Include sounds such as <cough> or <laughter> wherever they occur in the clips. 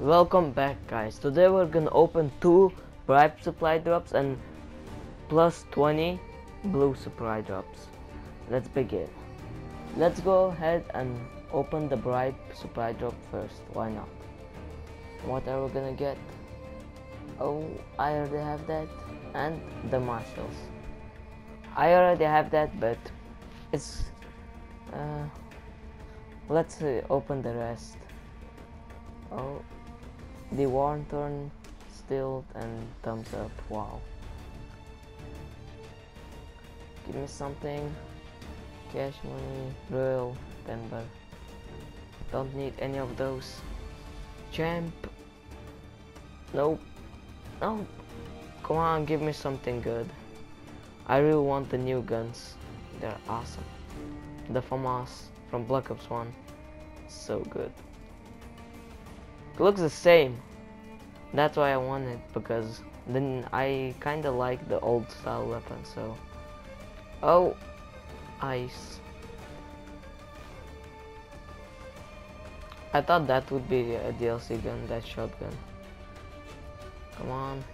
Welcome back guys. Today we're gonna open two bribe supply drops and plus 20 blue supply drops. Let's begin. Let's go ahead and open the bribe supply drop first. Why not? What are we gonna get? Oh, I already have that. And the marshals. I already have that, but it's... Uh, let's uh, open the rest. Oh, the Warntorn, Stilt, and Thumbs Up. Wow. Give me something. Cash money, Royal, Timber. Don't need any of those. Champ. Nope. Nope. Come on, give me something good. I really want the new guns. They're awesome. The FAMAS from Black Ops 1. So good. It looks the same. That's why I want it because then I kinda like the old style weapon so Oh ice I thought that would be a DLC gun, that shotgun. Come on.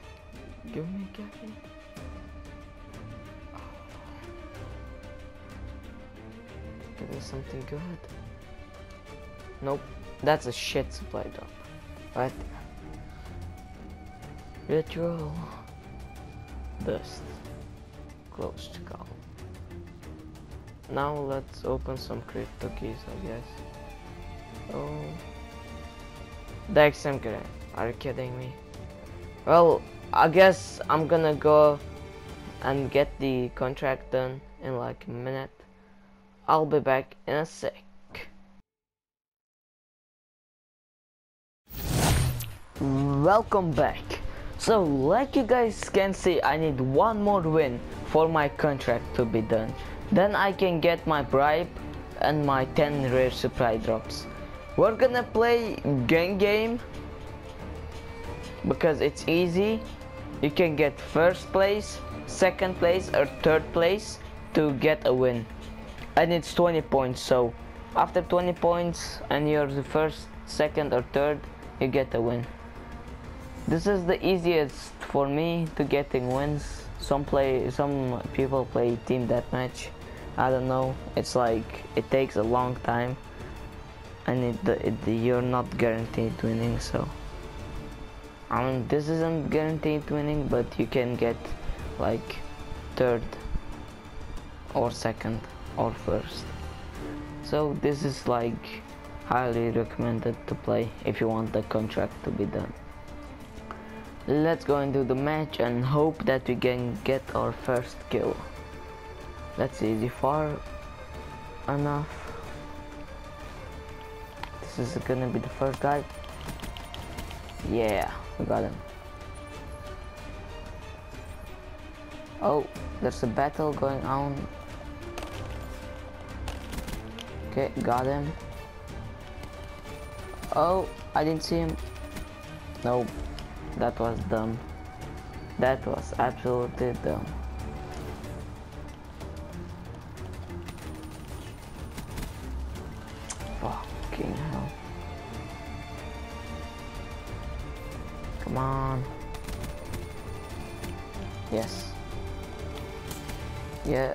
Give me me. Give me something good. Nope. That's a shit supply drop. There. Ritual. Dust. Close to. Now let's open some crypto keys, I guess. Oh. XM grenade. Are you kidding me? Well, I guess I'm gonna go and get the contract done in like a minute. I'll be back in a sec. Welcome back. So like you guys can see I need one more win for my contract to be done. Then I can get my bribe and my 10 rare supply drops. We're gonna play Gun Game because it's easy. You can get first place, second place or third place to get a win. And it's 20 points so after 20 points and you're the first, second or third you get a win. This is the easiest for me to getting wins. Some play, some people play team deathmatch. I don't know. It's like it takes a long time, and it, it, you're not guaranteed winning. So, I mean, this isn't guaranteed winning, but you can get like third or second or first. So this is like highly recommended to play if you want the contract to be done let's go into the match and hope that we can get our first kill. Let's see is far enough? This is gonna be the first guy. Yeah we got him. Oh there's a battle going on. Okay got him. Oh I didn't see him. Nope that was dumb. That was absolutely dumb. Fucking hell. Come on. Yes. Yeah.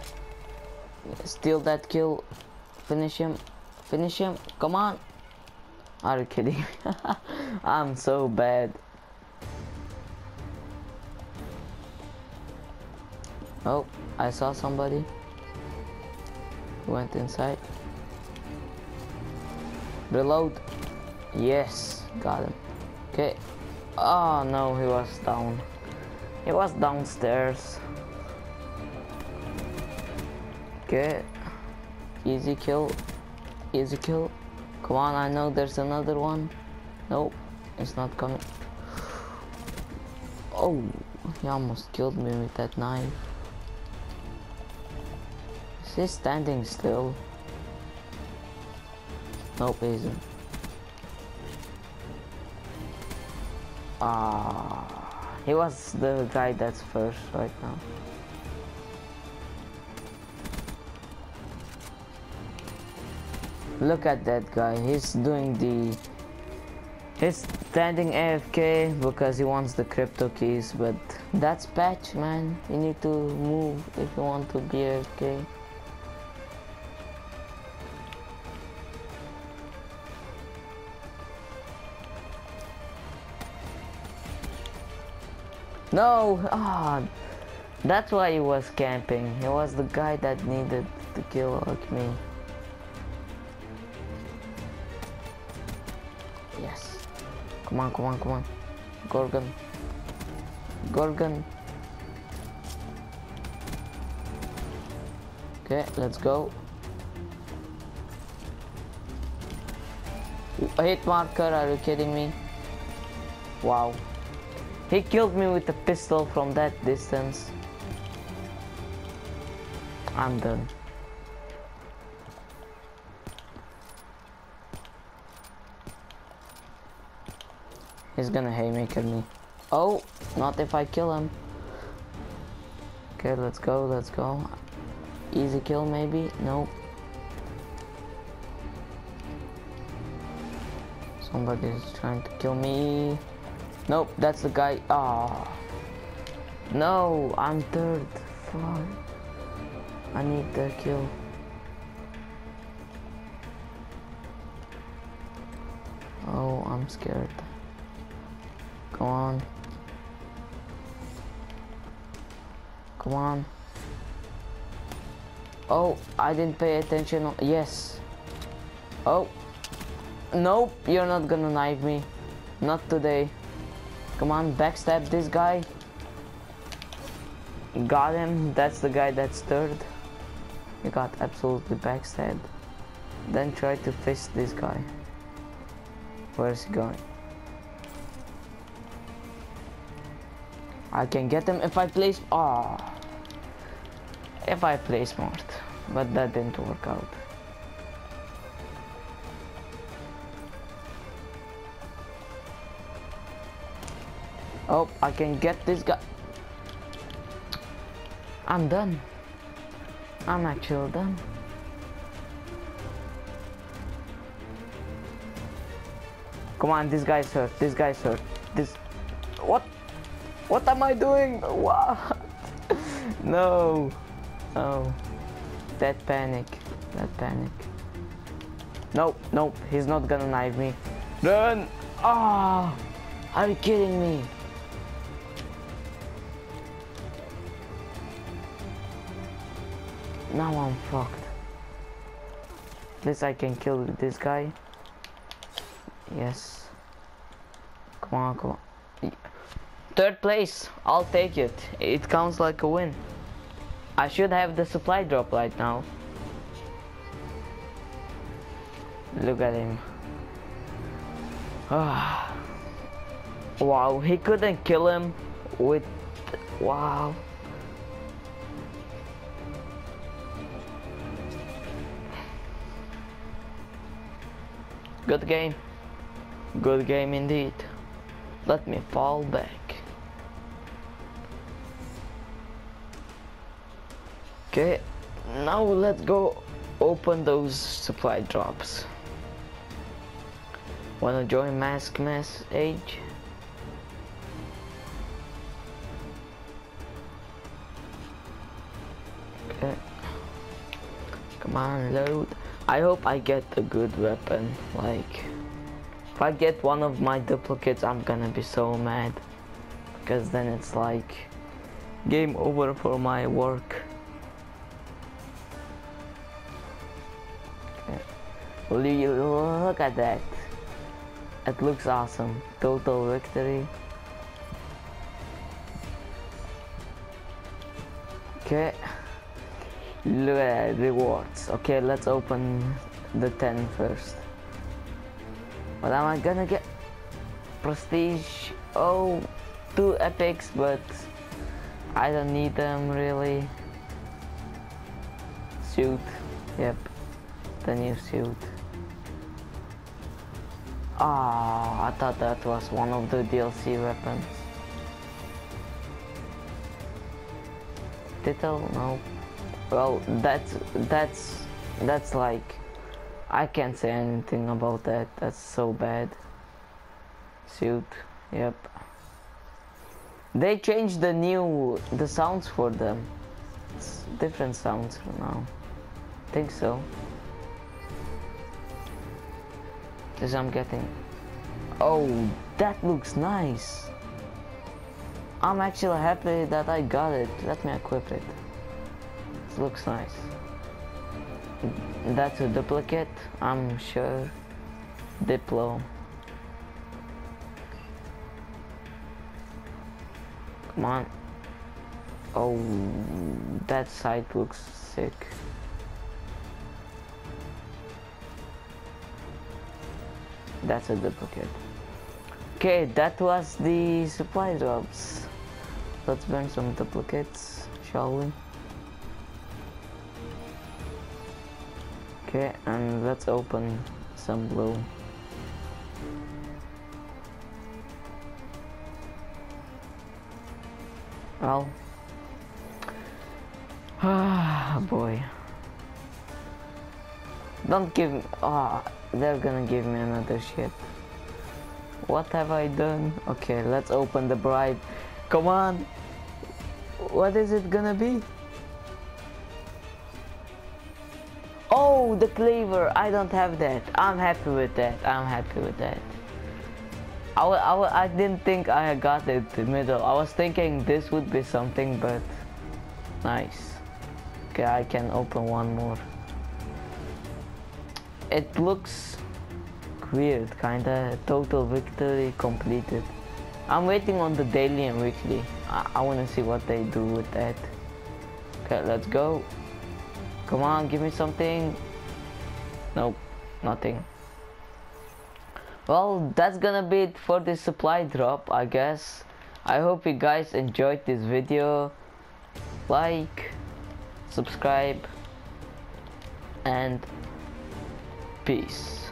Steal that kill. Finish him. Finish him. Come on. Are you kidding? <laughs> I'm so bad. Oh, I saw somebody. Went inside. Reload. Yes, got him. Okay. Oh no, he was down. He was downstairs. Okay. Easy kill. Easy kill. Come on, I know there's another one. Nope, it's not coming. Oh, he almost killed me with that knife. He's standing still. Nope, isn't. Ah, he was the guy that's first right now. Look at that guy. He's doing the He's standing AFK because he wants the crypto keys, but that's patch, man. You need to move if you want to be AFK. No! Ah, that's why he was camping. He was the guy that needed to kill me. Yes. Come on, come on, come on. Gorgon. Gorgon. Okay, let's go. A hit marker, are you kidding me? Wow. He killed me with a pistol from that distance. I'm done. He's gonna haymaker me. Oh, not if I kill him. Okay, let's go, let's go. Easy kill maybe? Nope. Somebody's trying to kill me. Nope, that's the guy. Ah. No, I'm third. Fuck. I need the kill. Oh, I'm scared. Go on. Come on. Oh, I didn't pay attention. Yes. Oh. Nope, you're not gonna knife me. Not today. Come on, backstab this guy. Got him. That's the guy that's third. He got absolutely backstabbed. Then try to fist this guy. Where's he going? I can get him if I place. Ah. Oh, if I play smart, but that didn't work out. Oh, I can get this guy. I'm done. I'm actually done. Come on, this guy's hurt. This guy's hurt. This. What? What am I doing? <laughs> What? no. Oh. That panic. That panic. Nope, nope. He's not gonna knife me. Run! Ah! Oh, are you kidding me? Now I'm fucked. At least I can kill this guy. Yes. Come on, come on. Third place. I'll take it. It counts like a win. I should have the supply drop right now. Look at him. Ah. wow, he couldn't kill him with... Wow. Good game. Good game indeed. Let me fall back. Okay, now let's go open those supply drops. Wanna join mask message? Okay. Come on, load. I hope I get a good weapon. Like, if I get one of my duplicates, I'm gonna be so mad. Because then it's like, game over for my work. Okay. Look at that. It looks awesome. Total victory. Okay. Rewards. Okay, let's open the 10 first. What am I gonna get? Prestige. Oh, two epics, but I don't need them really. Suit. Yep. The new suit. Ah, I thought that was one of the DLC weapons. Title? No. Well, that's that's that's like I can't say anything about that. That's so bad. suit. Yep. They changed the new the sounds for them. It's different sounds now. Think so. Cause I'm getting. Oh, that looks nice. I'm actually happy that I got it. Let me equip it. Looks nice. That's a duplicate, I'm sure. Diplo. Come on. Oh, that side looks sick. That's a duplicate. Okay, that was the supply drops. Let's burn some duplicates, shall we? Okay, and let's open some blue. Well, ah boy. Don't give me, ah, they're gonna give me another shit. What have I done? Okay, let's open the bribe. Come on. What is it gonna be? The cleaver. I don't have that. I'm happy with that. I'm happy with that. I, I, I didn't think I got it in the middle. I was thinking this would be something, but nice. Okay, I can open one more. It looks weird, kinda. Total victory completed. I'm waiting on the daily and weekly. I, I wanna see what they do with that. Okay, let's go. Come on, give me something. Nope, nothing. Well, that's gonna be it for this supply drop, I guess. I hope you guys enjoyed this video. Like, subscribe, and peace.